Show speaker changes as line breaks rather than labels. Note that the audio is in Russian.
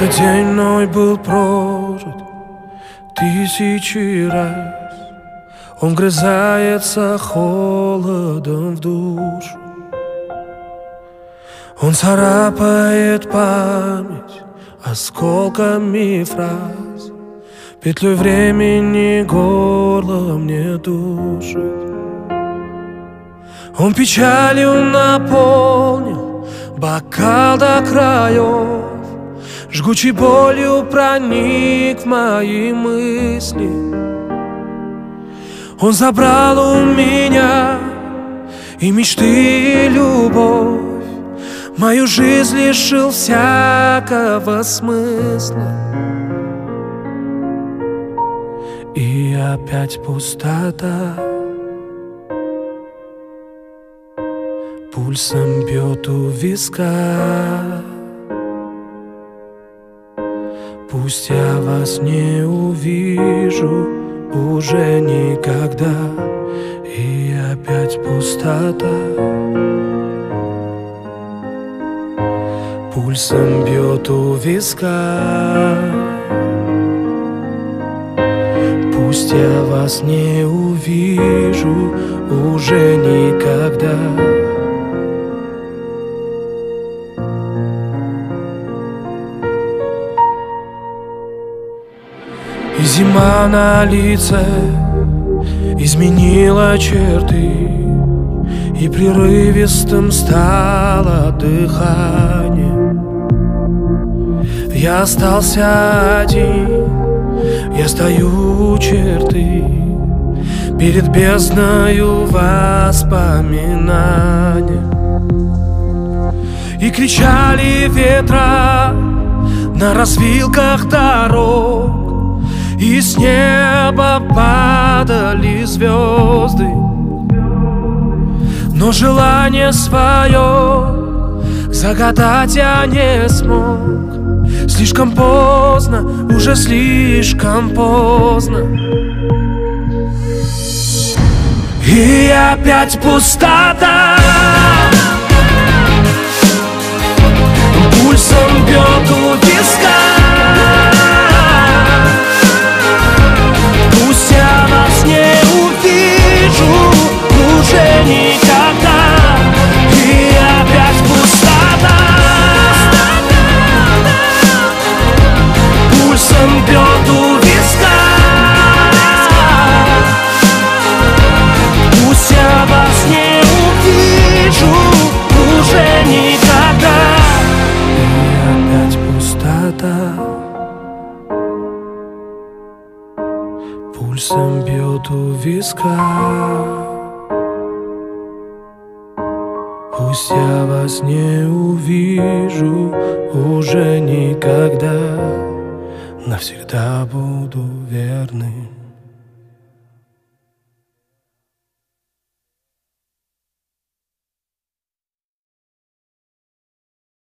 Этот день мной был прожит тысячи раз. Он вгрызается холодом в душу. Он царапает память осколками фраз. Петлей времени горло мне душит. Он печалью наполнил бокал до краев Жгучей болью проник в мои мысли. Он забрал у меня и мечты, и любовь. Мою жизнь лишил всякого смысла. И опять пустота. Пульсом бьет у виска Пусть я вас не увижу уже никогда. И опять пустота. Пульсом бьет у виска. Пусть я вас не увижу уже никогда зима на лице изменила черты И прерывистым стало дыхание. Я остался один, я стою у черты Перед бездною воспоминания. И кричали ветра на развилках дорог неба падали звезды Но желание свое загадать я не смог. Слишком поздно, уже слишком поздно. И опять пустота Пульсом бьет у виска. Пусть я вас не увижу уже никогда. Навсегда буду верным